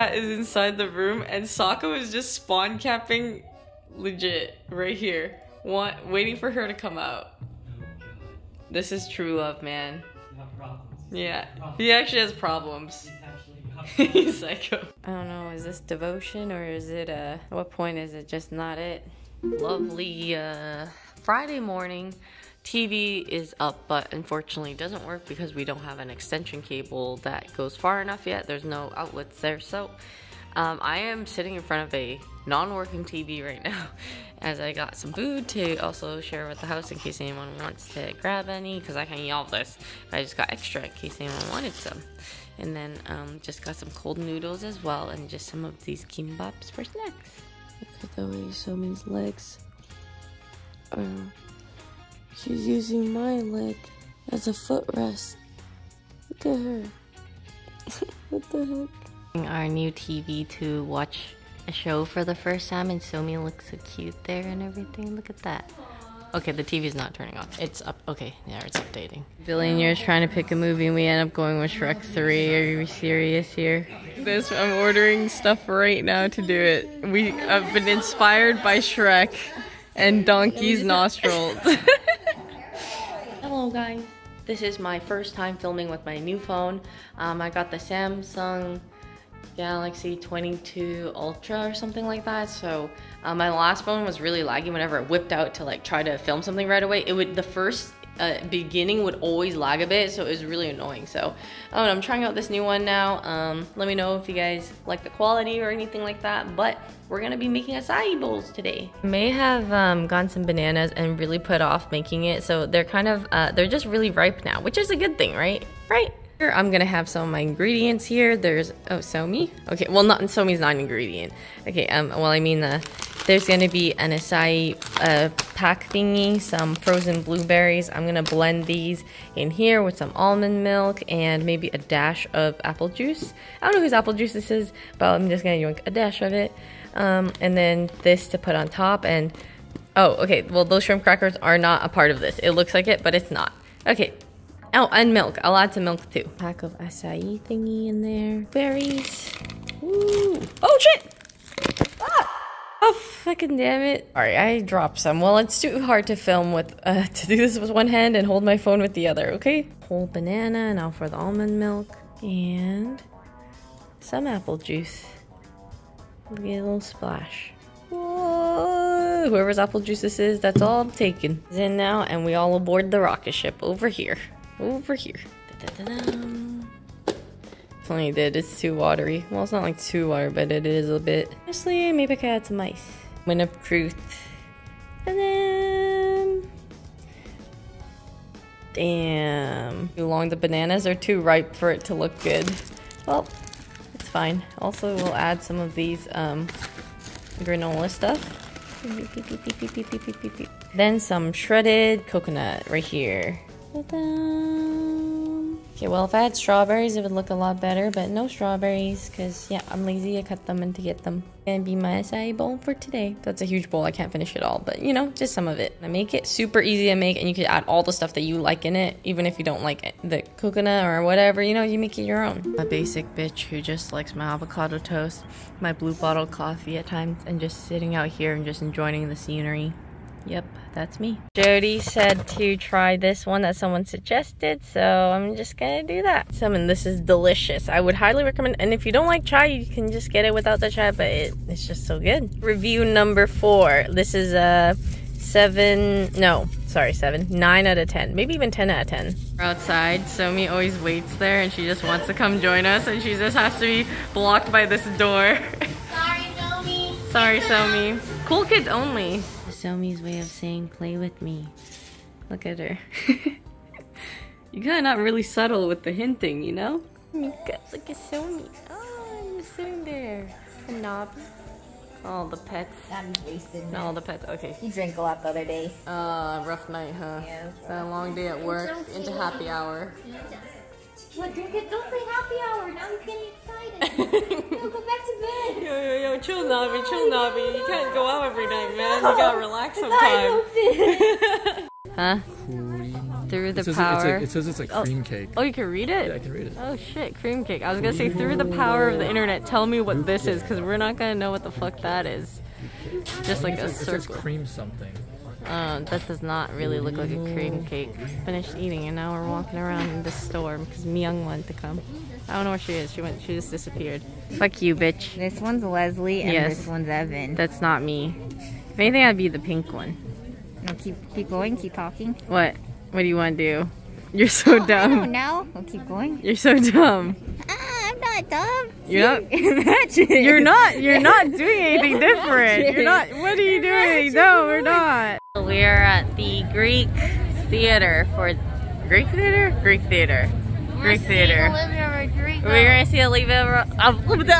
is inside the room and Sako is just spawn camping legit right here. Want, waiting for her to come out. This is true love, man. Yeah. He actually has problems. He's psycho. I don't know, is this devotion or is it uh what point is it just not it? Lovely uh Friday morning. TV is up, but unfortunately doesn't work because we don't have an extension cable that goes far enough yet. There's no outlets there. So um, I am sitting in front of a non-working TV right now as I got some food to also share with the house in case anyone wants to grab any because I can eat all this. I just got extra in case anyone wanted some. And then um, just got some cold noodles as well and just some of these kimbaps for snacks. Look at the way Somi's legs are She's using my leg as a footrest. Look at her. what the heck? Our new TV to watch a show for the first time and Somi looks so cute there and everything. Look at that. Okay, the TV's not turning off. It's up. Okay, yeah, it's updating. Billionaire's trying to pick a movie and we end up going with Shrek 3. Are you serious here? This, I'm ordering stuff right now to do it. We have been inspired by Shrek and Donkey's nostrils. Guys. This is my first time filming with my new phone. Um, I got the Samsung Galaxy 22 Ultra or something like that. So um, my last phone was really laggy whenever it whipped out to like try to film something right away. It would, the first uh, beginning would always lag a bit, so it was really annoying. So um, I'm trying out this new one now. Um, let me know if you guys like the quality or anything like that. But we're gonna be making acai bowls today. May have um, gotten some bananas and really put off making it, so they're kind of uh, they're just really ripe now, which is a good thing, right? Right. I'm gonna have some of my ingredients here. There's oh somi. Okay, well not somi's not an ingredient. Okay, um, well I mean the there's gonna be an acai uh, pack thingy, some frozen blueberries. I'm gonna blend these in here with some almond milk and maybe a dash of apple juice. I don't know whose apple juice this is, but I'm just gonna drink a dash of it. Um, and then this to put on top and oh, okay, well those shrimp crackers are not a part of this. It looks like it, but it's not. Okay, Oh, and milk. I'll add some milk too. Pack of acai thingy in there. Berries. Ooh. Oh shit! Oh, fucking damn it. Alright, I dropped some. Well, it's too hard to film with, uh, to do this with one hand and hold my phone with the other, okay? Whole banana, now for the almond milk. And some apple juice. Get a little splash. Whoa. Whoever's apple juice this is, that's all taken. It's in now, and we all aboard the rocket ship over here. Over here. Da -da -da Funny did, it's too watery. Well, it's not like too watery, but it is a bit. Honestly, maybe I could add some ice. Win of truth. And then... Damn. Too long. The bananas are too ripe for it to look good. Well, it's fine. Also, we'll add some of these um, granola stuff. Then some shredded coconut right here. Okay, well, if I had strawberries, it would look a lot better, but no strawberries, because, yeah, I'm lazy. I cut them and to get them. Gonna be my acai bowl for today. That's a huge bowl. I can't finish it all, but, you know, just some of it. I make it super easy to make, and you can add all the stuff that you like in it, even if you don't like it. the coconut or whatever, you know, you make it your own. A basic bitch who just likes my avocado toast, my blue bottle coffee at times, and just sitting out here and just enjoying the scenery. Yep, that's me. Jody said to try this one that someone suggested, so I'm just gonna do that. And this is delicious. I would highly recommend, and if you don't like chai, you can just get it without the chai, but it, it's just so good. Review number four. This is a seven, no, sorry, seven, nine out of 10, maybe even 10 out of 10. We're outside, Somi always waits there and she just wants to come join us and she just has to be blocked by this door. Sorry, Somi. Sorry, Somi. Cool kids only. Somi's way of saying play with me. Look at her. you got not really subtle with the hinting, you know? Mika, Look at Somi. Oh, you're sitting there. And Nobby. All the pets. I'm wasted. All the pets. Okay. You drank a lot the other day. Uh, rough night, huh? Yeah. A long day at work into happy hour. What? Don't get. Don't say happy hour. Now he's getting excited. no, go back to bed. Yo, yo, yo, chill, Navi, chill, Navi. You can't go out every night, man. You gotta relax sometime. huh? through the It says, power. It's a, it says it's a Oh. cream cake. oh, you can read it. Yeah, I can read it. Oh shit, cream cake. I was gonna say through the power of the internet, tell me what this is, because we're not gonna know what the fuck that is. Just like a It says- It says cream something. Um, that does not really look like a cream cake. Finished eating and now we're walking around in the store because Miyoung wanted to come. I don't know where she is. She went. She just disappeared. Fuck you, bitch. This one's Leslie and Yes. this one's Evan. That's not me. If anything, I'd be the pink one. No, keep keep going, keep talking. What? What do you want to do? You're so I don't dumb. know. We'll keep going. You're so dumb. Ah, I'm not dumb. You're not- Imagine. You're not. You're not doing anything different. You're not. What are you doing? No, we're not. We're at the Greek theater for Greek theater. Greek theater. Greek theater. We're gonna see Olivia, uh,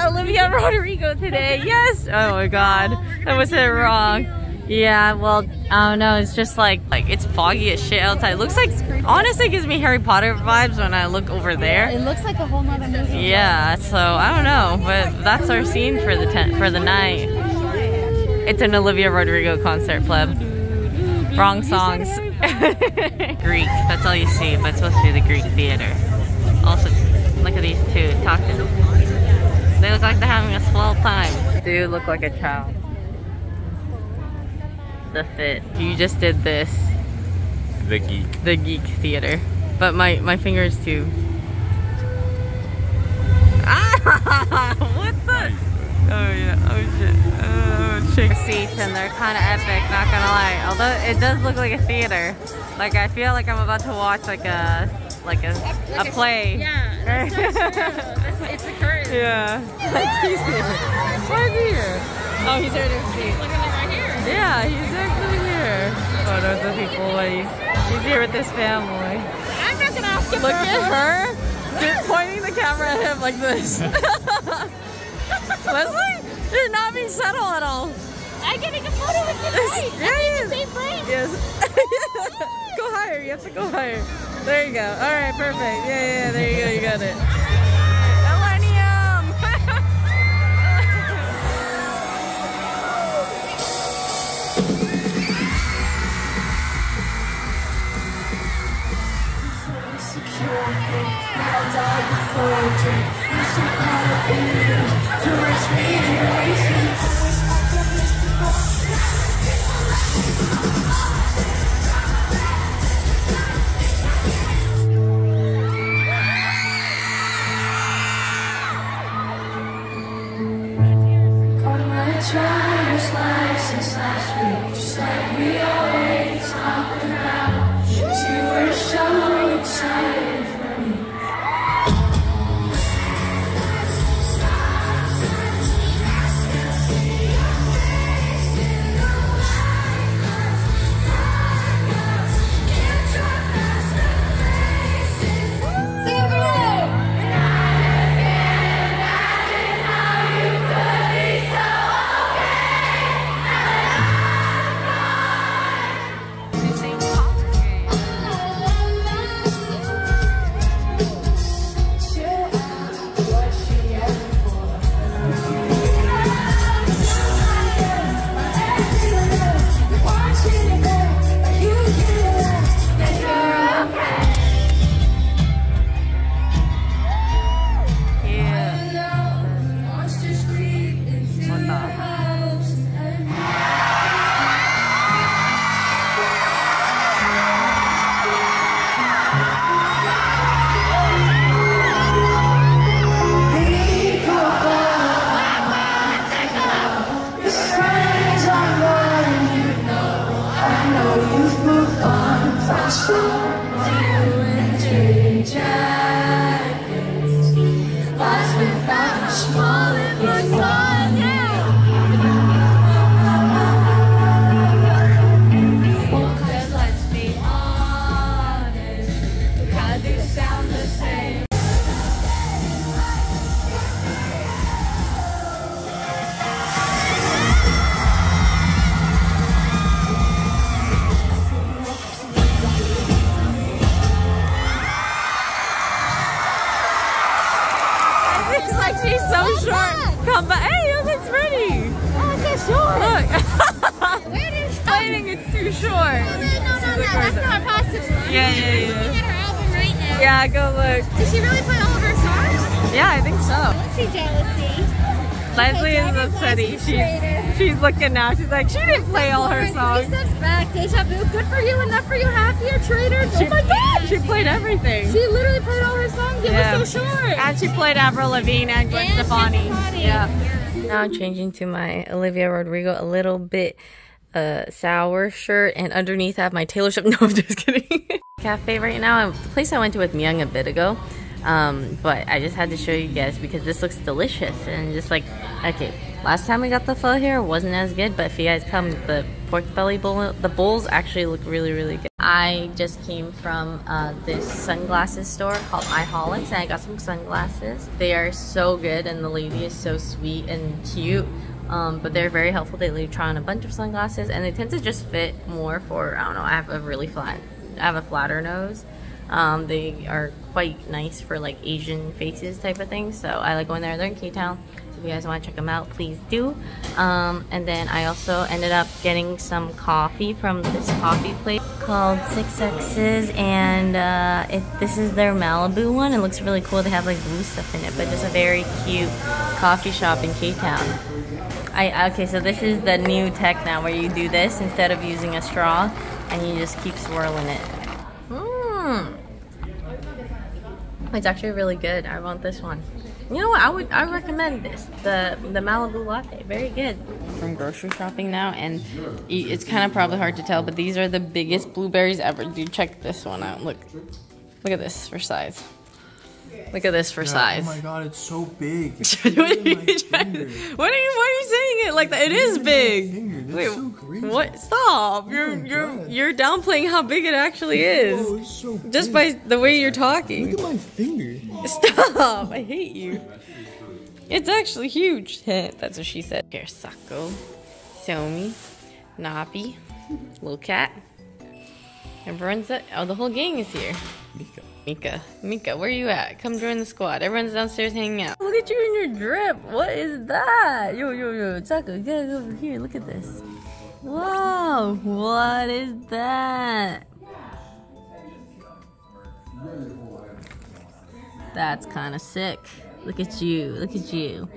Olivia Rodrigo today. Yes. Oh my God, that was it wrong. Yeah. Well, I don't know. It's just like like it's foggy as shit outside. It looks like honestly gives me Harry Potter vibes when I look over there. It looks like a whole nother movie. Yeah, so I don't know, but that's our scene for the tent for the night. It's an Olivia Rodrigo concert, pleb. Wrong songs. Greek, that's all you see, but it's supposed to be the Greek theater. Also, look at these two talking. They look like they're having a swell time. Dude, look like a child. The fit. You just did this, The geek. the geek theater. But my, my finger's too. Ah! what the? Oh yeah, oh shit. Oh shit. Seats and they're kind of epic, not gonna lie. Although it does look like a theater. Like I feel like I'm about to watch like a like a a play. Yeah, that's not true. It's, it's the curtain. Yeah. he's here. Why is he here? Oh, he's here to see. Look at right here. Yeah, he's actually here. Photos of people when he's he's here with his family. I'm not gonna ask him. Look at her just pointing the camera at him like this. Leslie, you're not being subtle at all. I'm getting a photo with you. Right. Yeah, he is. Same frame. Yes. go higher. You have to go higher. There you go. All right, perfect. Yeah, yeah. There you go. You got it. Millennium. Got Yeah, yeah, yeah. looking at her album right now. Yeah, go look. Does she really play all of her songs? Yeah, I think so. Let's see jealousy. Leslie is Gabby's upsetty. She's she's looking now. She's like, she didn't play all her Three songs. steps back, deja vu. Good for you, enough for you, happier, traitor. She, oh my god! She played everything. She literally played all her songs. It Yeah. was so short. and she played Avril Lavigne and Gwen And Stefani. Stefani. Yeah. Now I'm changing to my Olivia Rodrigo, a little bit uh, sour shirt, and underneath I have my Taylor Swift. No, I'm just kidding. Cafe right now, the place I went to with Miyoung a bit ago. Um, but I just had to show you guys because this looks delicious and just like okay. Last time we got the pho here wasn't as good, but if you guys come, the pork belly bowl, the bowls actually look really, really good. I just came from uh, this sunglasses store called iHolics and I got some sunglasses. They are so good and the lady is so sweet and cute. Um, but they're very helpful. They you try on a bunch of sunglasses and they tend to just fit more for, I don't know, I have a really flat, I have a flatter nose. Um, they are quite nice for like Asian faces type of thing. So I like going there. They're in K-Town. So if you guys want to check them out, please do. Um, and then I also ended up getting some coffee from this coffee place called Six X's. And uh, it, this is their Malibu one. It looks really cool. They have like blue stuff in it, but just a very cute coffee shop in K-Town. I, okay, so this is the new tech now where you do this instead of using a straw and you just keep swirling it. Mmm. It's actually really good. I want this one. You know what? I would I recommend this. The the Malibu latte. Very good. From grocery shopping now and it's kind of probably hard to tell, but these are the biggest blueberries ever. Dude, check this one out. Look. Look at this for size. Look at this for Oh size. Oh my god, it's so big. what, are you what are you why are you saying it like that? It is big. Wait, so what? Stop! Oh you're my you're God. you're downplaying how big it actually Oh, is it's so just by the way you're talking. Look at my finger. Stop! I hate you. It's actually huge. That's what she said. Here, Sako, Somi, Nabi, Little Cat. Everyone's at, oh, the whole gang is here. Mika. Mika, Mika, where you at? Come join the squad. Everyone's downstairs hanging out. Look at you in your drip. What is that? Yo, yo, yo, Taco, get over here. Look at this. Whoa, what is that? That's kind of sick. Look at you. Look at you.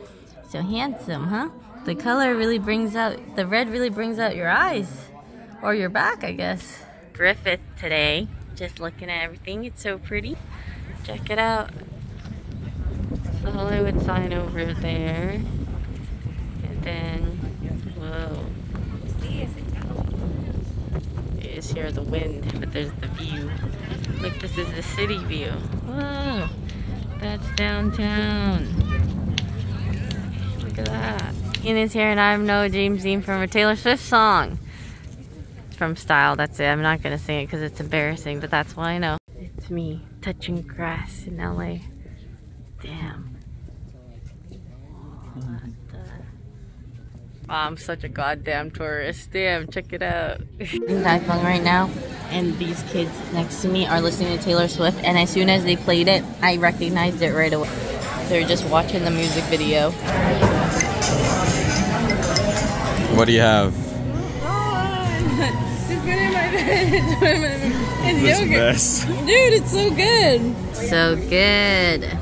So handsome, huh? The color really brings out, the red really brings out your eyes. Or your back, I guess. Griffith today. Just looking at everything. It's so pretty. Check it out. It's the Hollywood sign over there. And then, whoa. You just hear the wind, but there's the view. Look, this is the city view. Whoa. That's downtown. Look at that. Ian is here and I know James Dean from a Taylor Swift song. From Style, that's it. I'm not gonna sing it because it's embarrassing, but that's why I know. It's me touching grass in LA. Damn. The- I'm such a goddamn tourist. Damn, check it out. in Kaifeng right now, and these kids next to me are listening to Taylor Swift, and as soon as they played it, I recognized it right away. They're just watching the music video. What do you have? It's This yogurt. mess. Dude, it's so good. So good.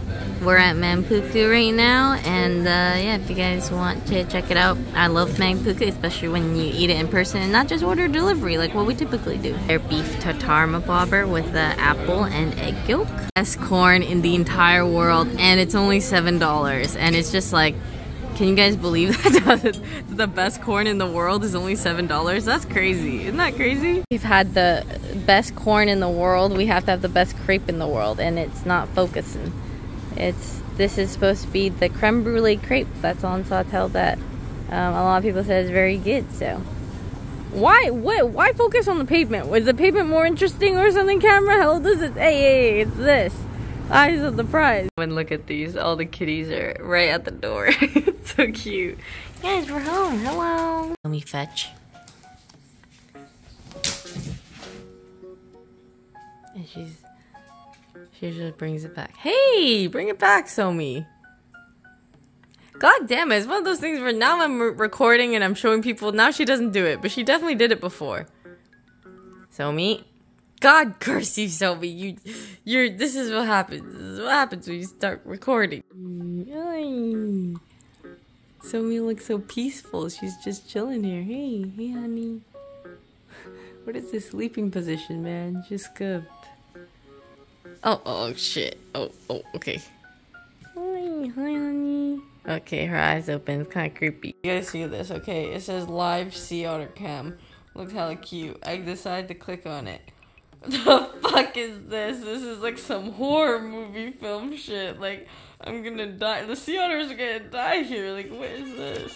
We're at Manpuku right now, and uh, yeah, if you guys want to check it out, I love Manpuku, especially when you eat it in person and not just order delivery like what we typically do. Their beef tartar mabobber with the apple and egg yolk. Best corn in the entire world, and it's only seven dollars, and it's just like. Can you guys believe that the best corn in the world is only seven dollars? That's crazy. Isn't that crazy? We've had the best corn in the world. We have to have the best crepe in the world, and it's not focusing. It's this is supposed to be the creme brulee crepe that's on Sawtelle that um, a lot of people say is very good. So why what why focus on the pavement? Was the pavement more interesting or something? Camera, how it? Hey, hey, hey, it's this. Eyes of the prize. And look at these. All the kitties are right at the door. it's so cute. Guys, we're home. Hello. Let me fetch. And she's she just brings it back. Hey, bring it back, Somi. God damn it! It's one of those things where now I'm re- recording and I'm showing people. Now she doesn't do it, but she definitely did it before. Somi. God curse you, Somi. You, you're. This is what happens. This is what happens when you start recording. Ay. Somi looks so peaceful. She's just chilling here. Hey, hey, honey. What is this sleeping position, man? Just good. Oh, oh, shit. Oh, oh, okay. Hi, hi, honey. Okay, her eyes open. It's kind of creepy. You guys see this? Okay, it says live sea otter cam. Looks hella cute. I decided to click on it the fuck is this? This is like some horror movie film shit. Like, I'm gonna die. The sea otters are gonna die here. Like, what is this?